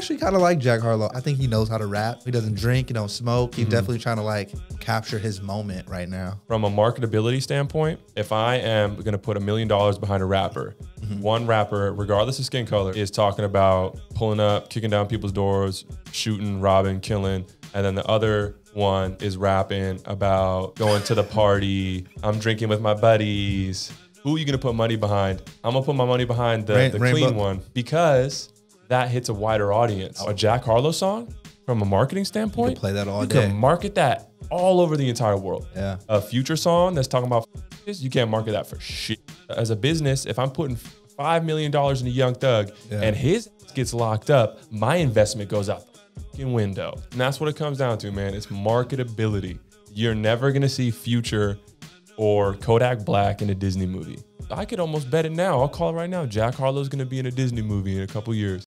actually kind of like Jack Harlow. I think he knows how to rap. He doesn't drink, he don't smoke. He's mm-hmm. definitely trying to like capture his moment right now. From a marketability standpoint, if I am going to put a million dollars behind a rapper, mm-hmm. one rapper, regardless of skin color, is talking about pulling up, kicking down people's doors, shooting, robbing, killing. And then the other one is rapping about going to the party. I'm drinking with my buddies. Who are you going to put money behind? I'm going to put my money behind the, Rain- the clean one because that hits a wider audience. A Jack Harlow song, from a marketing standpoint, you can play that all you day. can market that all over the entire world. Yeah. A Future song that's talking about you can't market that for shit. As a business, if I'm putting five million dollars in a Young Thug Yeah. and his gets locked up, my investment goes out the window. And that's what it comes down to, man. It's marketability. You're never gonna see Future or Kodak Black in a Disney movie. I could almost bet it now. I'll call it right now. Jack Harlow's gonna be in a Disney movie in a couple years.